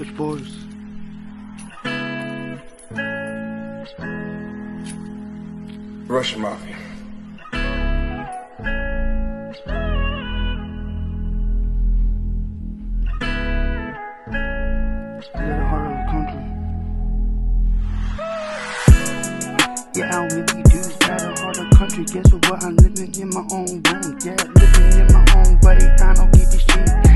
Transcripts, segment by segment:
It falls. Russian Mafia. Yeah, I don't really do battle hard a country. Guess what? I'm living in my own room. Yeah, living in my own way. I don't give a shit.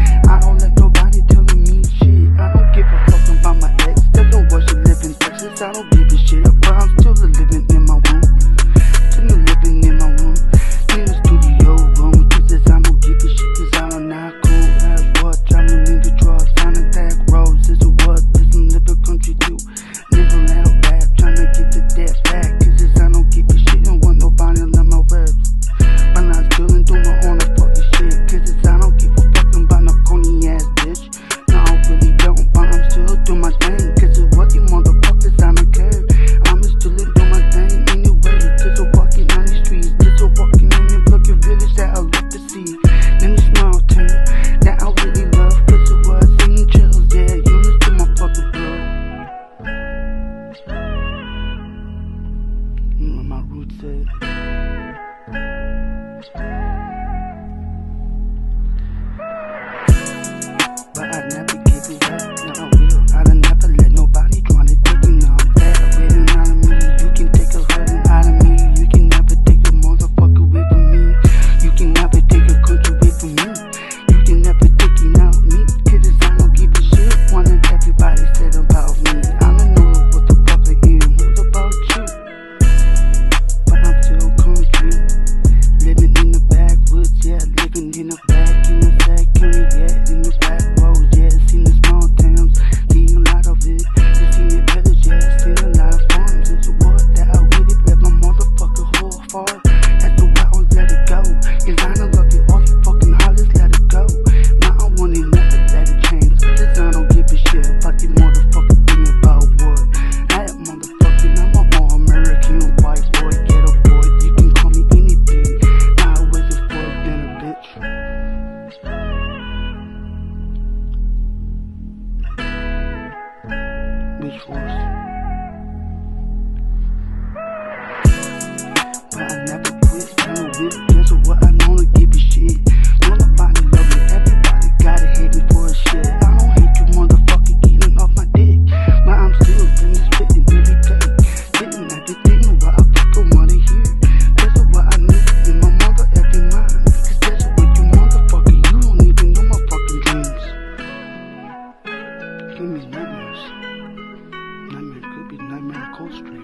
said 出。cold stream.